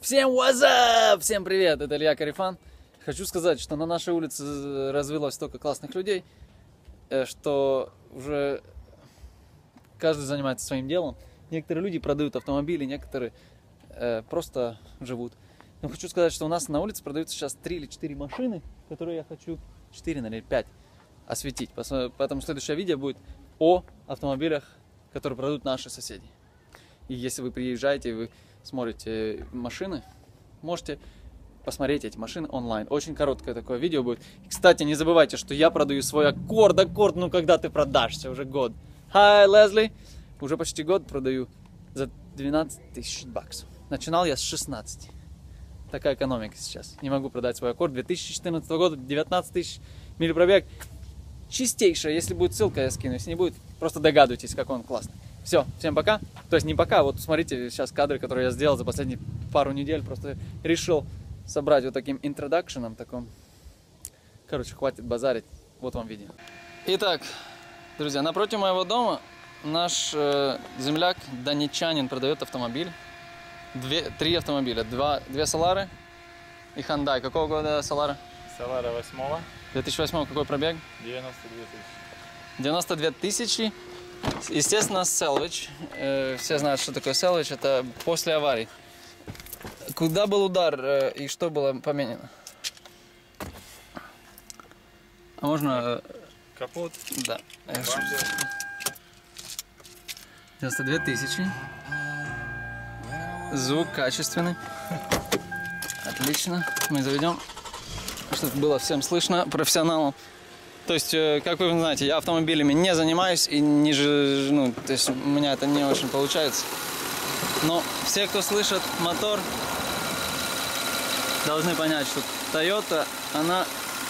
Всем what's up! Всем привет! Это Илья Карифан. Хочу сказать, что на нашей улице развелось столько классных людей, э, что уже каждый занимается своим делом. Некоторые люди продают автомобили, некоторые э, просто живут. Но хочу сказать, что у нас на улице продаются сейчас 3 или 4 машины, которые я хочу, 4, наверное, 5, осветить. Поэтому следующее видео будет о автомобилях, которые продают наши соседи. И если вы приезжаете, вы смотрите машины, можете посмотреть эти машины онлайн. Очень короткое такое видео будет. И, кстати, не забывайте, что я продаю свой аккорд. Аккорд, ну когда ты продашься? Уже год. Hi, Лезли. Уже почти год продаю за 12 тысяч баксов. Начинал я с 16. Такая экономика сейчас. Не могу продать свой аккорд. 2014 года 19 тысяч миль пробег. Чистейшая. Если будет ссылка, я скину. Если не будет, просто догадывайтесь, как он классный. Все, всем пока. То есть не пока, вот смотрите сейчас кадры, которые я сделал за последние пару недель. Просто решил собрать вот таким интродакшеном, таком. Короче, хватит базарить. Вот вам видео. Итак, друзья, напротив моего дома наш э, земляк, донечанин, продает автомобиль. Две, три автомобиля. Два, две Солары и Hyundai. Какого года Солара? Солара 8 2008 какой пробег? 92 тысячи. 92 тысячи. Естественно, селвич. Э, все знают, что такое селвич. Это после аварии. Куда был удар э, и что было поменено? А можно... э, Капот, Да. Я ошибся. бампер. 92 тысячи. Звук качественный. Отлично. Мы заведем, чтобы было всем слышно, профессионалам. То есть, э, как вы знаете, я автомобилями не занимаюсь и не ну, то есть у меня это не очень получается. Но все, кто слышит мотор, должны понять, что Toyota, она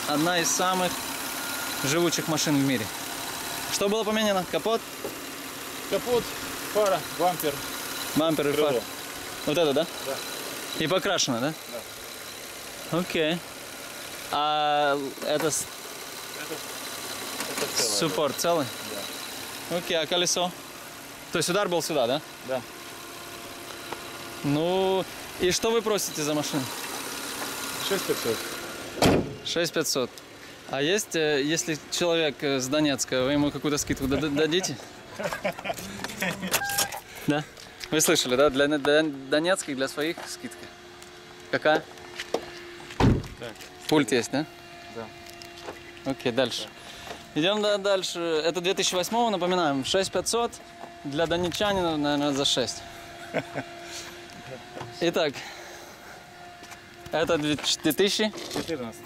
одна из самых живучих машин в мире. Что было поменено? Капот, Капот, фара, бампер, бампер и крыло. фар. Вот это, да? Да. И покрашено, да? Да. Окей. А это целое. суппорт целый? Да. Окей, а колесо? То есть удар был сюда, да? Да. Ну, и что вы просите за машину? 6500. 6500. А есть, э, если человек э, с Донецка, вы ему какую-то скидку дад- дадите? Да? Вы слышали, да? Для, для донецких, для своих скидка. Какая? Так, Пульт есть, да? да. Окей, дальше. Идем да- дальше. Это 2008, напоминаем, 6500 для донечанина, наверное, за 6. Итак, это 2000, 14.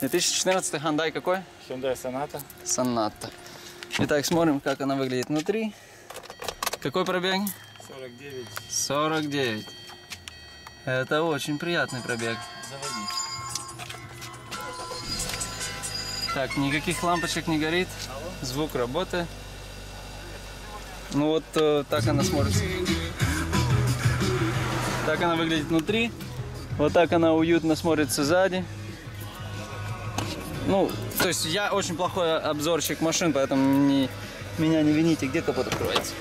2014 Hyundai какой? Hyundai Sonata. Sonata. Итак, смотрим, как она выглядит внутри. Какой пробег? 49. 49. Это очень приятный пробег. Так, никаких лампочек не горит. Звук работает. Ну вот э, так она смотрится. Так она выглядит внутри. Вот так она уютно смотрится сзади. Ну, то есть я очень плохой обзорщик машин, поэтому не, меня не вините. Где капот открывается?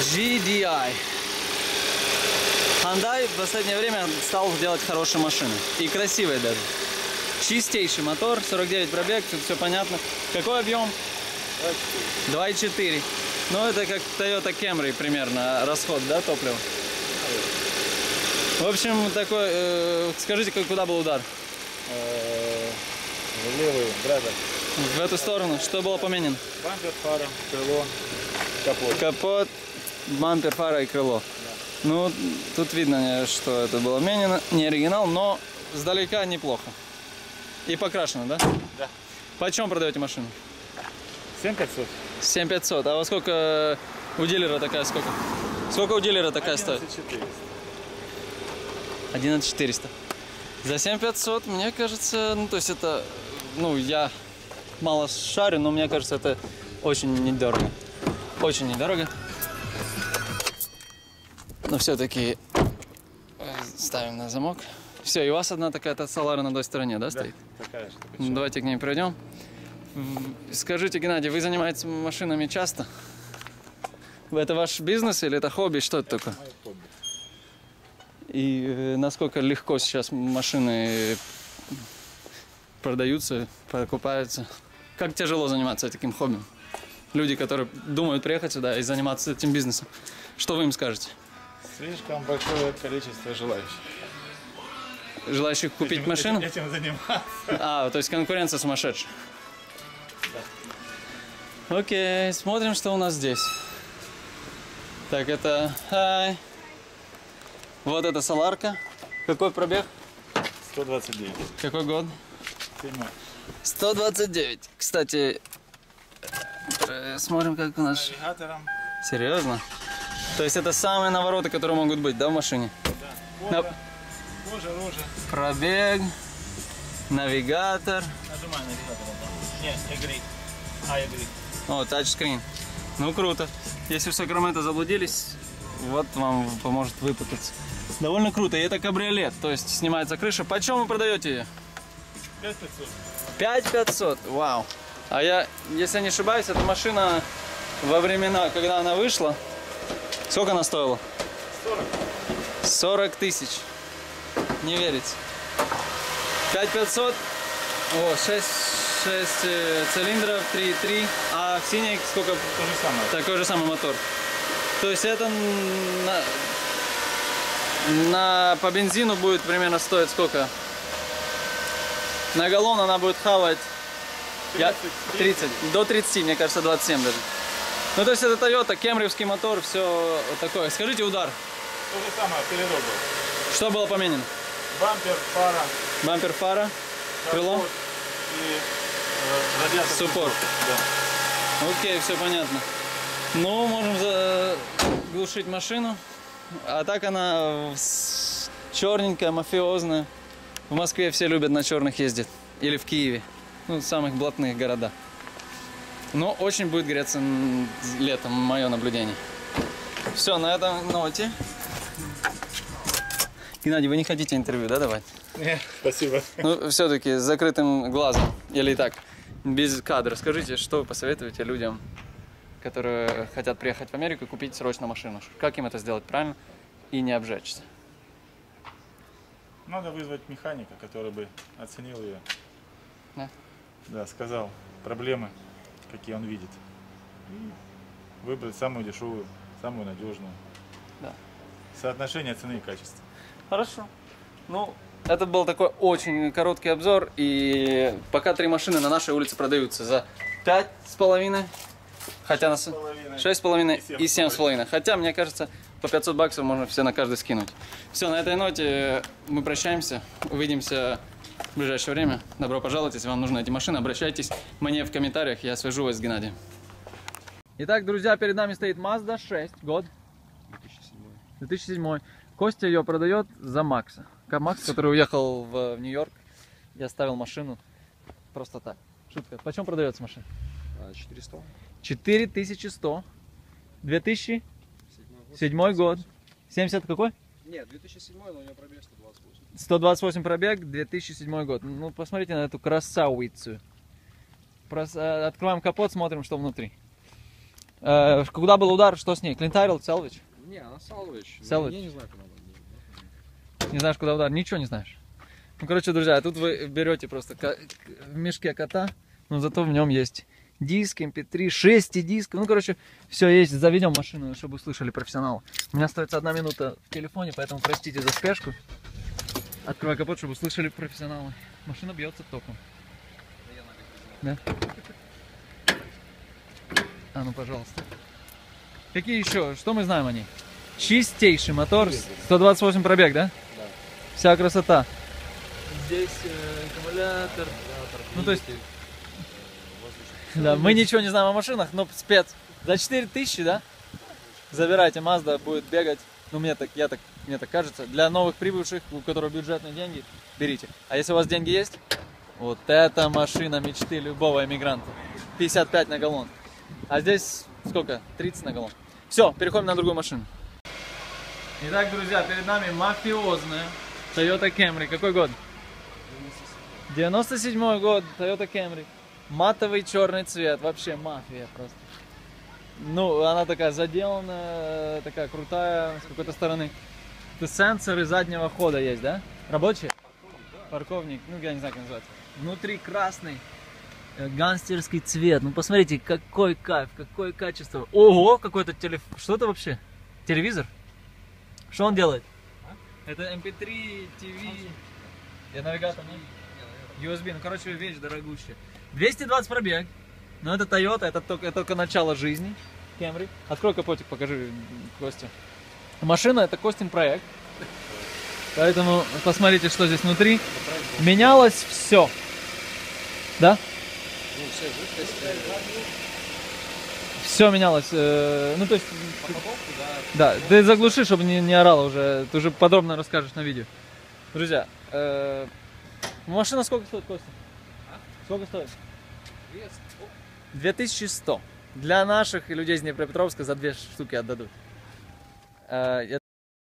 GDI. Hyundai в последнее время стал делать хорошие машины. И красивые даже. Чистейший мотор, 49 пробег, тут все понятно. Какой объем? 2,4. Ну, это как Toyota Camry примерно, расход, да, топлива? В общем, такой, э, скажите, куда был удар? Э, В левый, драйвер. В эту сторону. Что было поменено? Бампер, фара, крыло, капот. Капот, бампер, фара и крыло. Ну, тут видно, что это было менено. Не оригинал, но сдалека неплохо. И покрашено, да? Да. Почем продаете машину? 7500. 7500. А во сколько у дилера такая сколько? Сколько у дилера такая стоит? 11400. 11400. За 7500, мне кажется, ну, то есть это, ну, я мало шарю, но мне кажется, это очень недорого. Очень недорого. Но все-таки ставим на замок. Все, и у вас одна такая-то салара на той стороне, да, Да, стоит? такая же. Давайте к ней пройдем. Скажите, Геннадий, вы занимаетесь машинами часто? Это ваш бизнес или это хобби? Что это такое? Мое хобби. И э, насколько легко сейчас машины продаются, покупаются? Как тяжело заниматься таким хобби? Люди, которые думают приехать сюда и заниматься этим бизнесом. Что вы им скажете? Слишком большое количество желающих. Желающих купить Этим- машину? Этим, этим заниматься. А, то есть конкуренция сумасшедшая. Окей, смотрим, что у нас здесь. Так, это... Хай. Вот это соларка. Какой пробег? 129. Какой год? Седьмой. 129. Кстати, э, смотрим, как у нас... Серьезно? То есть это самые навороты, которые могут быть, да, в машине? Да. На- Кожа, кожа, рожа. Пробег, навигатор. Нажимай навигатором. да. Нет, игры. А, игры. О, тачскрин. Ну, круто. Если в Сакраменто заблудились, вот вам поможет выпутаться. Довольно круто. И это кабриолет, то есть снимается крыша. Почем вы продаете ее? 5500. 5500. Вау. А я, если не ошибаюсь, эта машина во времена, когда она вышла, сколько она стоила? 40. 40 тысяч. Не верите. 5500. О, 6, 6 э, цилиндров, 3,3. А в синей сколько? То же самое. Такой же самый мотор. То есть это на, на- по бензину будет примерно стоить сколько? На галлон она будет хавать я- 30, до 30, мне кажется, 27 даже. Ну, то есть это Toyota, кемревский мотор, все такое. Скажите удар. То же самое, передок был. Что было поменено? Бампер, фара, Бампер фара, крыло? и э, радиатор. Суппорт. Да. Окей, все понятно. Ну, можем заглушить машину. А так она черненькая, мафиозная. В Москве все любят на черных ездить. Или в Киеве. Ну, самых блатных городах. Но очень будет греться летом, мое наблюдение. Все, на этом ноте. Геннадий, вы не хотите интервью, да, давать? Не, Спасибо. Ну, все-таки с закрытым глазом. Или так, без кадра. Скажите, что вы посоветуете людям, которые хотят приехать в Америку и купить срочно машину? Как им это сделать правильно и не обжечься? Надо вызвать механика, который бы оценил ее. Да. Да, сказал проблемы, какие он видит. И выбрать самую дешевую, самую надежную. Да. Соотношение цены и качества. Хорошо. Ну, это был такой очень короткий обзор. И пока три машины на нашей улице продаются за пять с половиной. Хотя на... с- половиной. Шесть с половиной И семь с половиной. Хотя, мне кажется, по 500 баксов можно все на каждый скинуть. Все, на этой ноте мы прощаемся. Увидимся в ближайшее время. Добро пожаловать. Если вам нужны эти машины, обращайтесь мне в комментариях. Я свяжу вас с Геннадием. Итак, друзья, перед нами стоит Mazda 6. Год? 2007. Костя ее продает за Макса. Макс, который уехал в, в Нью-Йорк и оставил машину просто так. Шутка. Почем продается машина? А, 400. 4100. 2007 Седьмой год. год. 70 какой? Нет, 2007, но у него пробег 128. 128 пробег, 2007 год. Ну, посмотрите на эту красавицу. Прос- э, Открываем капот, смотрим, что внутри. Э, Куда был удар, что с ней? Клинтайрл, Салвич? Не, она салвич. Salvage. Я не знаю, куда она Не знаешь, куда удар? Ничего не знаешь. Ну, короче, друзья, тут вы берете просто в мешке кота, но зато в нем есть диск, mp3, 6 дисков. Ну, короче, все есть. Заведем машину, чтобы услышали профессионала. У меня остается одна минута в телефоне, поэтому простите за спешку. Открывай капот, чтобы услышали профессионалы. Машина бьется током. Да? А ну, пожалуйста. Какие еще? Что мы знаем о ней? Чистейший мотор, 128 пробег, да? Да. Вся красота. Здесь э, аккумулятор. Ну, то есть, да, мы ничего не знаем о машинах, но спец. За 4000, да? Забирайте, Mazda будет бегать. Ну, мне так, я так, мне так кажется. Для новых прибывших, у которых бюджетные деньги, берите. А если у вас деньги есть, вот это машина мечты любого иммигранта. 55 на галлон. А здесь сколько? 30 на галлон. Все, переходим на другую машину. Итак, друзья, перед нами мафиозная Toyota Camry. Какой год? 97 год, Toyota Camry. Матовый черный цвет, вообще мафия просто. Ну, она такая заделанная, такая крутая с какой-то стороны. Это сенсоры заднего хода есть, да? Рабочие? Парковник, ну я не знаю, как называется. Внутри красный, э, гангстерский цвет. Ну посмотрите, какой кайф, какое качество. Ого, какой-то телефон. Что это вообще? Телевизор? Что он делает? Это MP3, TV. Я навигатор не USB, ну короче вещь дорогущая. 220 пробег. Но это Toyota, это только, это только начало жизни. Camry. Открой капотик, покажи м, Костя. Машина это Костин проект. Поэтому посмотрите, что здесь внутри. Менялось все. Да? Ну, все жидкости. Все менялось. э, ну, то есть, да. да, ты заглуши, чтобы не, не орало уже. Ты уже подробно расскажешь на видео. Друзья, э, машина сколько стоит, Костя? Сколько стоит? Вес. О, 2100. Для наших людей из Днепропетровска за две штуки отдадут. Э,